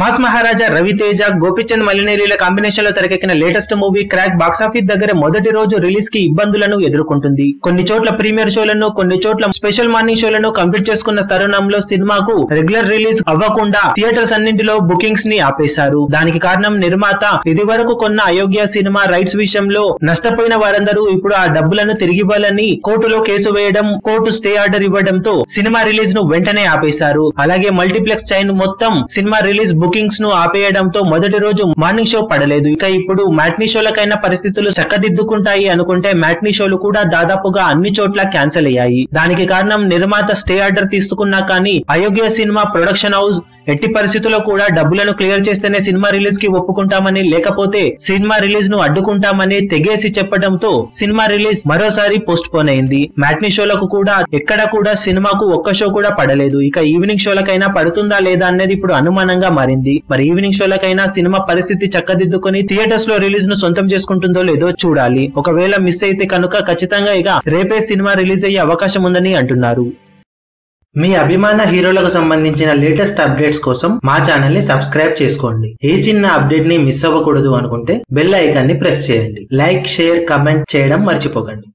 Mass Maharaja Raviteja Gopichand మలినేరీల కాంబినేషన్లో తెరకెక్కిన లేటెస్ట్ మూవీ క్రాక్ బాక్సాఫీస్ దగ్గర మొదటి రోజు రిలీజ్కి ఇబ్బందులను ఎదుర్కొంటుంది. కొన్ని చోట్ల ప్రీమియర్ షోలను కొన్ని చోట్ల స్పెషల్ మార్నింగ్ షోలను కంప్లీట్ చేసుకున్న తరుణంలో సినిమాకు రెగ్యులర్ రిలీజ్ అవ్వకుండా థియేటర్స్ అన్నింటిలో బుకింగ్స్ని ఆపేశారు. దానికి కారణం నిర్మాత ఇది వరకు కొన్న అయోగ్య సినిమా రైట్స్ విషయంలో నష్టపోయిన వారందరూ ఇప్పుడు ఆ డబ్బులను తిరిగి ఇవ్వాలని కోర్టులో కేసు వేయడం కోర్టు స్టే ఆర్డర్ ఇవ్వడంతో సినిమా రిలీజ్ను వెంటనే ఆపేశారు. అలాగే మల్టీప్లెక్స్ చైన్ మొత్తం సినిమా రిలీజ్ బుకింగ్స్ను ఆపేయడంతో మొదటి రోజు మార్నింగ్ షో పడలేదు. ఇక ఇప్పుడు మ్యాట్నీ షోలకైనా పరిస్థితులు చక్కదిద్దుకుంటాయి అనుకుంటే మ్యాట్నీ షోలు కూడా దాదాపుగా అన్ని చోట్ల క్యాన్సిల్ అయ్యాయి. దానికి కారణం నిర్మాత స్టే ఆర్డర్ తీసుకున్నా కానీ అయోగ్య సినిమా ప్రొడక్షన్ హౌస్ ఎట్టి పరిస్థితుల్లో కూడా డబ్బులను క్లియర్ చేస్తేనే సినిమా రిలీజ్కి ఒప్పుకుంటామని లేకపోతే సినిమా రిలీజ్ను అడ్డుకుంటామని తెగేసి చెప్పడంతో సినిమా రిలీజ్ మరోసారి పోస్ట్ పోన్ అయింది. మ్యాట్నీ షోలకు కూడా ఎక్కడ కూడా సినిమాకు ఒక్క షో కూడా పడలేదు. ఇక ఈవినింగ్ షోలకైనా పడుతుందా లేదా అనేది ఇప్పుడు అనుమానంగా మారింది. మరి ఈవినింగ్ షోలకైనా సినిమా పరిస్థితి చక్కదిద్దుకొని థియేటర్స్లో రిలీజ్ను సొంతం చేసుకుంటుందో లేదో చూడాలి. ఒకవేళ మిస్ అయితే కనుక ఖచ్చితంగా ఇక రేపే సినిమా రిలీజ్ అయ్యే అవకాశం ఉందని అంటున్నారు. మీ అభిమాన హీరోలకు సంబంధించిన లేటెస్ట్ అప్డేట్స్ కోసం మా ఛానల్ని సబ్స్క్రైబ్ చేసుకోండి. ఏ చిన్న అప్డేట్ని మిస్ అవ్వకూడదు అనుకుంటే బెల్ ఐకాన్ని ప్రెస్ చేయండి. లైక్ షేర్ కమెంట్ చేయడం మర్చిపోకండి.